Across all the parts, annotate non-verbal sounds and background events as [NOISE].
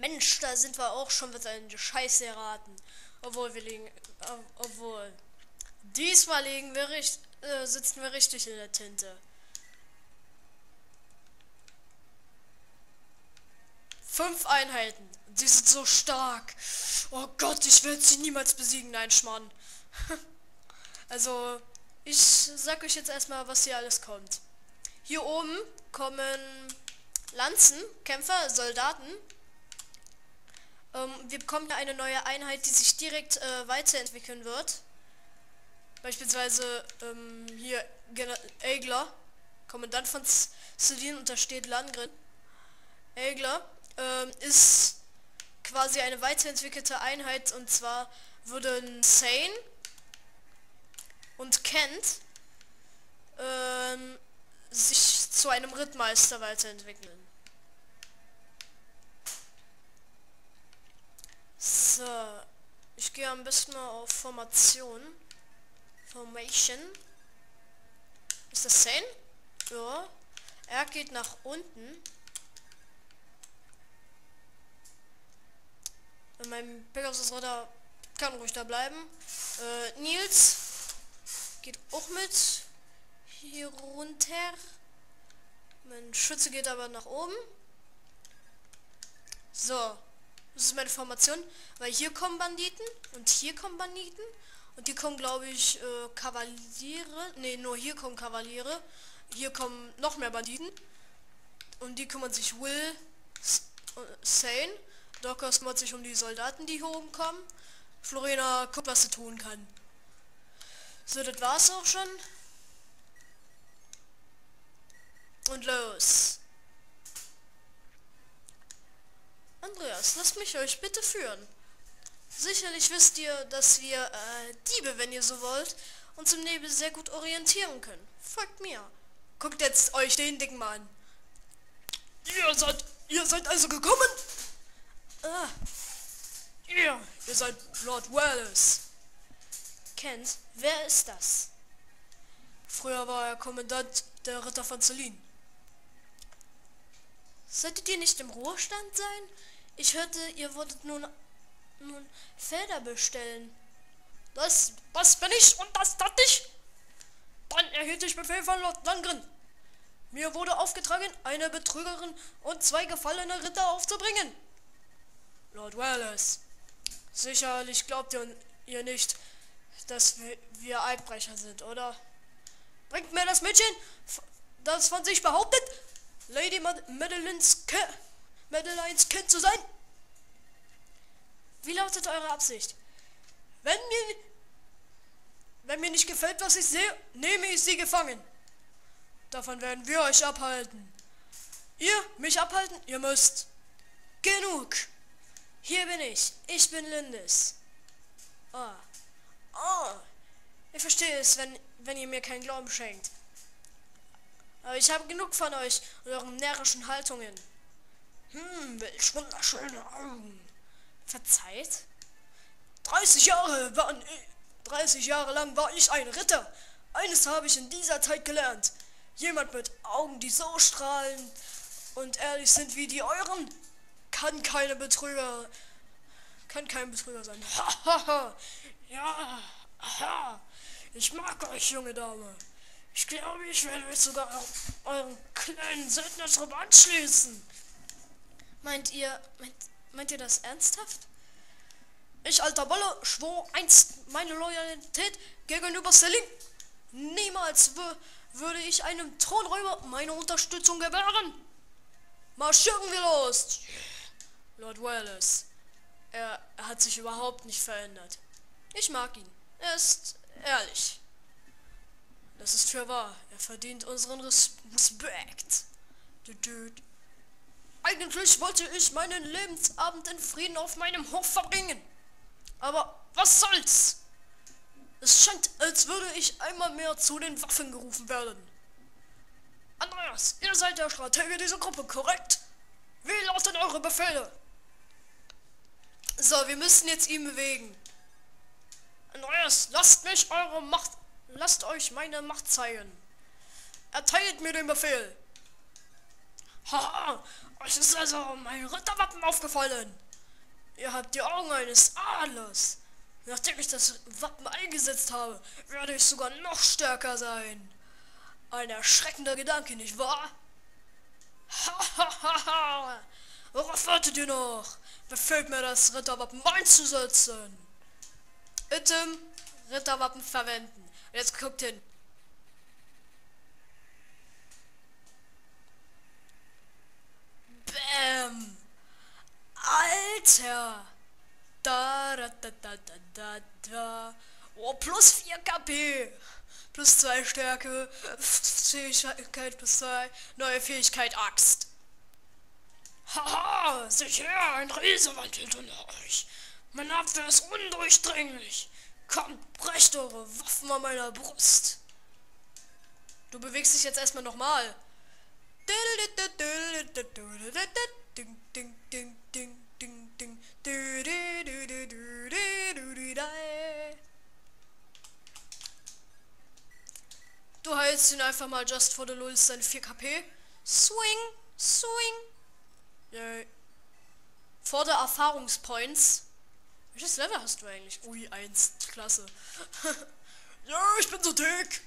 Mensch, da sind wir auch schon wieder in die Scheiße geraten. Obwohl wir liegen, ob- obwohl. Diesmal liegen wir richtig, äh, sitzen wir richtig in der Tinte. Fünf Einheiten. Die sind so stark. Oh Gott, ich werde sie niemals besiegen. Nein, Schmarrn. [LAUGHS] also, ich sag euch jetzt erstmal, was hier alles kommt. Hier oben kommen Lanzen, Kämpfer, Soldaten. Ähm, wir bekommen hier eine neue Einheit, die sich direkt äh, weiterentwickeln wird. Beispielsweise ähm, hier Aegler, Kommandant von Celine untersteht Landgren. Aegler ähm, ist quasi eine weiterentwickelte Einheit und zwar würden Sane und Kent ähm, sich zu einem Rittmeister weiterentwickeln. So, ich gehe am besten mal auf Formation. Formation. Ist das Sane? Ja. Er geht nach unten. Mein Pegasus Ritter kann ruhig da bleiben. Äh, Nils geht auch mit hier runter. Mein Schütze geht aber nach oben. So, das ist meine Formation, weil hier kommen Banditen und hier kommen Banditen und hier kommen, glaube ich, äh, Kavaliere. Ne, nur hier kommen Kavaliere. Hier kommen noch mehr Banditen. Um die kümmert sich Will, äh, Sane. Dockers kümmert sich um die Soldaten, die hier oben kommen. Florina guckt, was sie tun kann. So, das war's auch schon. Und los. Andreas, lasst mich euch bitte führen. Sicherlich wisst ihr, dass wir äh, Diebe, wenn ihr so wollt, uns im Nebel sehr gut orientieren können. Folgt mir. Guckt jetzt euch den dicken Mann. an. Ihr seid, ihr seid also gekommen? Ah. Ihr, ihr seid Lord Wallace. Kennt, wer ist das? Früher war er Kommandant der Ritter von Celine. Solltet ihr nicht im Ruhestand sein? Ich hörte, ihr wolltet nun, nun Felder bestellen. Das, das bin ich und das tat ich. Dann erhielt ich Befehl von Lord Langren. Mir wurde aufgetragen, eine Betrügerin und zwei gefallene Ritter aufzubringen. Lord Wallace, sicherlich glaubt ihr, ihr nicht, dass wir, wir Einbrecher sind, oder? Bringt mir das Mädchen, das von sich behauptet, Lady Mad Madeleines, Ke Madeleines Kind zu sein? Wie lautet eure Absicht? Wenn mir, wenn mir nicht gefällt, was ich sehe, nehme ich sie gefangen. Davon werden wir euch abhalten. Ihr mich abhalten? Ihr müsst. Genug. Hier bin ich. Ich bin Lindis. Ah. Oh. Ich verstehe es, wenn, wenn ihr mir keinen Glauben schenkt. Aber ich habe genug von euch und euren närrischen Haltungen. Hm, welch wunderschöne Augen. Verzeiht? 30 Jahre waren ich, 30 Jahre lang war ich ein Ritter. Eines habe ich in dieser Zeit gelernt. Jemand mit Augen, die so strahlen und ehrlich sind wie die euren, kann keine Betrüger, kann kein Betrüger sein. Hahaha. ja, aha. Ich mag euch, junge Dame. Ich glaube, ich werde mich sogar euren kleinen Söldnertrupp anschließen. Meint ihr, meint, meint ihr das ernsthaft? Ich, alter Bolle, schwor einst meine Loyalität gegenüber Selim. Niemals wür- würde ich einem Thronräuber meine Unterstützung gewähren. Marschieren wir los! Lord Wallace. Er, hat sich überhaupt nicht verändert. Ich mag ihn. Er ist ehrlich. Das ist für wahr. Er verdient unseren Res Respekt. Du, du. Eigentlich wollte ich meinen Lebensabend in Frieden auf meinem Hof verbringen. Aber was soll's? Es scheint, als würde ich einmal mehr zu den Waffen gerufen werden. Andreas, ihr seid der Stratege dieser Gruppe, korrekt? Wie lauten eure Befehle? So, wir müssen jetzt ihn bewegen. Andreas, lasst mich eure Macht, lasst euch meine Macht zeigen. Erteilt mir den Befehl. Haha, euch ist also mein Ritterwappen aufgefallen. Ihr habt die Augen eines Adlers. Nachdem ich das Wappen eingesetzt habe, werde ich sogar noch stärker sein. Ein erschreckender Gedanke, nicht wahr? Hahaha! Worauf wartet ihr noch? Befällt mir das Ritterwappen einzusetzen. Item, Ritterwappen verwenden. Jetzt guckt hin. Bäm! Alter! Da, da, da, da, da, da, da. Oh, plus 4 KP. Plus 2 Stärke. Fähigkeit plus 2. Neue Fähigkeit Axt. Haha, sicher, ein Riese wandelt unter euch. Mein Abwehr ist undurchdringlich. Kommt, brecht eure Waffen an meiner Brust. Du bewegst dich jetzt erstmal nochmal. Du heilst ihn einfach mal just for the lulz seine 4 KP. Swing, swing. Yay. Vor der Erfahrungspoints. Welches Level hast du eigentlich? Ui, 1. Klasse. [LAUGHS] ja, ich bin so dick.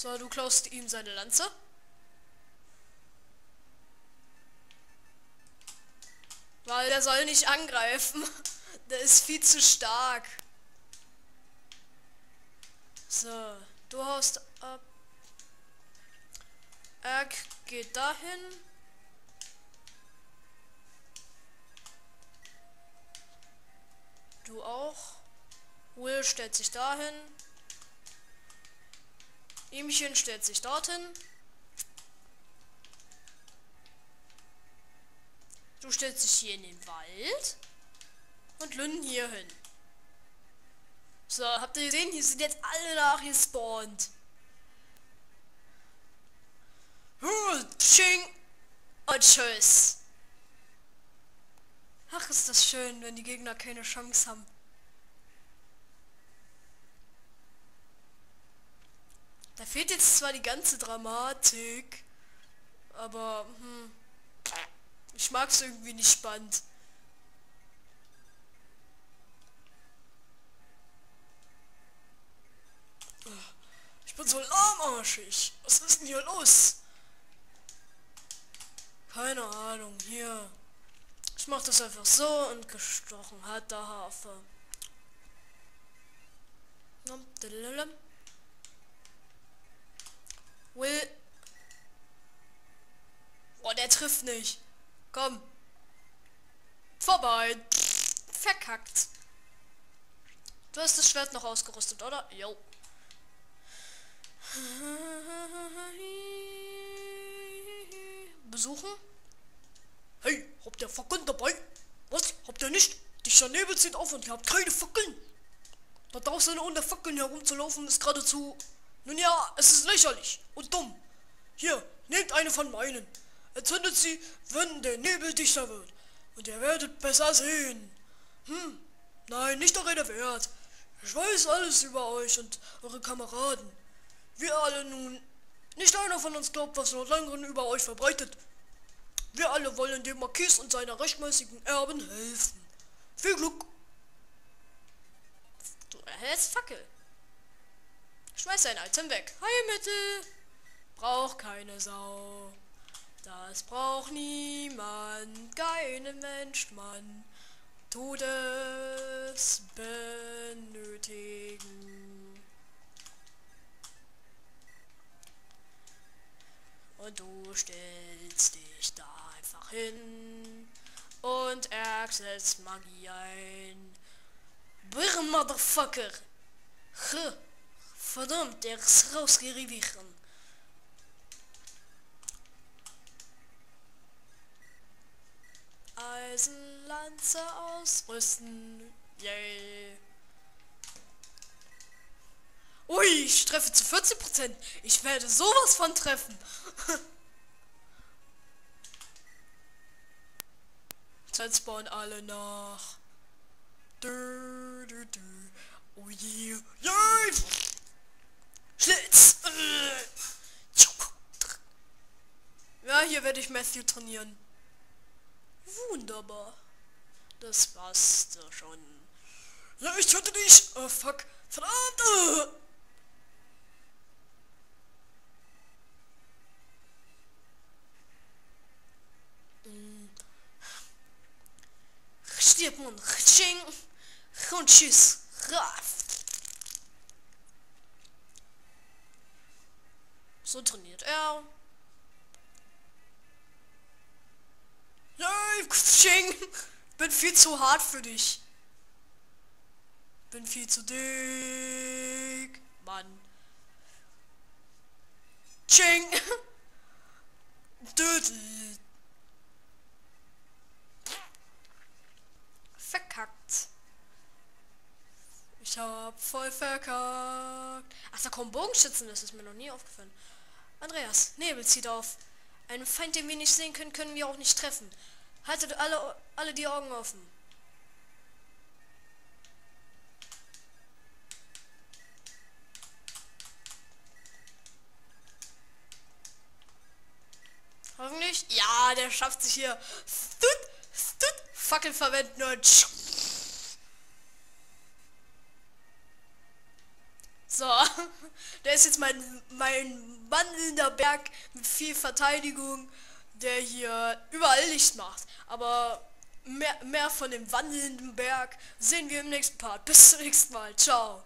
So, du klaust ihm seine Lanze. Weil der soll nicht angreifen. [LAUGHS] Der ist viel zu stark. So, du haust ab. Erg geht dahin. Du auch. Will stellt sich dahin. Ihmchen stellt sich dorthin. Du stellst dich hier in den Wald. Und Lynn hier hin. So, habt ihr gesehen? Hier sind jetzt alle nachgespawnt. Huh, tsching. Und tschüss. Ach, ist das schön, wenn die Gegner keine Chance haben. Da fehlt jetzt zwar die ganze Dramatik, aber hm, ich mag es irgendwie nicht spannend. Ich bin so lahmarschig. Was ist denn hier los? Keine Ahnung, hier. Ich mach das einfach so und gestochen hat der Hafer. Will. Oh, der trifft nicht. Komm. Vorbei. Verkackt. Du hast das Schwert noch ausgerüstet, oder? Jo. Besuchen? Hey, habt ihr Fackeln dabei? Was? Habt ihr nicht? Die Nebel zieht auf und ihr habt keine Fackeln. Da draußen ohne Fackeln herumzulaufen ist geradezu nun ja, es ist lächerlich und dumm. Hier, nehmt eine von meinen. Entzündet sie, wenn der Nebel dichter wird. Und ihr werdet besser sehen. Hm, nein, nicht der Rede wert. Ich weiß alles über euch und eure Kameraden. Wir alle nun. Nicht einer von uns glaubt, was Lord Langren über euch verbreitet. Wir alle wollen dem Marquis und seiner rechtmäßigen Erben helfen. Viel Glück. Du erhältst Fackel. Schmeiß dein Item weg. Heilmittel. Braucht keine Sau. Das braucht niemand. Kein Mensch, Mann. Tut es benötigen. Und du stellst dich da einfach hin und ersetzt Magie ein. Brr, Motherfucker. Huh. Verdammt, der ist rausgerieben. Eisenlanze ausrüsten. Yay. Ui, ich treffe zu 40%. Ich werde sowas von treffen. [LAUGHS] Jetzt spawnen alle nach. Du, du, du. Oh je. Yeah. Schlitz. Äh. Ja, hier werde ich Matthew trainieren. Wunderbar. Das war's doch schon. Ja, ich töte dich. Oh, fuck. Verdammt. Stirb nun. Ching. Und tschüss. So trainiert er. Nein, Ching. Bin viel zu hart für dich. Bin viel zu dick. Mann. Ching. [LAUGHS] Verkackt. Ich hab voll verkackt. Ach, da kommen Bogenschützen, das ist mir noch nie aufgefallen. Andreas, Nebel zieht auf. Einen Feind, den wir nicht sehen können, können wir auch nicht treffen. Haltet alle, alle die Augen offen. Hoffentlich. Ja, der schafft sich hier. Stut, stut, Fackel verwenden und. So, [LAUGHS] der ist jetzt mein, mein wandelnder Berg mit viel Verteidigung, der hier überall Licht macht. Aber mehr, mehr von dem wandelnden Berg sehen wir im nächsten Part. Bis zum nächsten Mal. Ciao.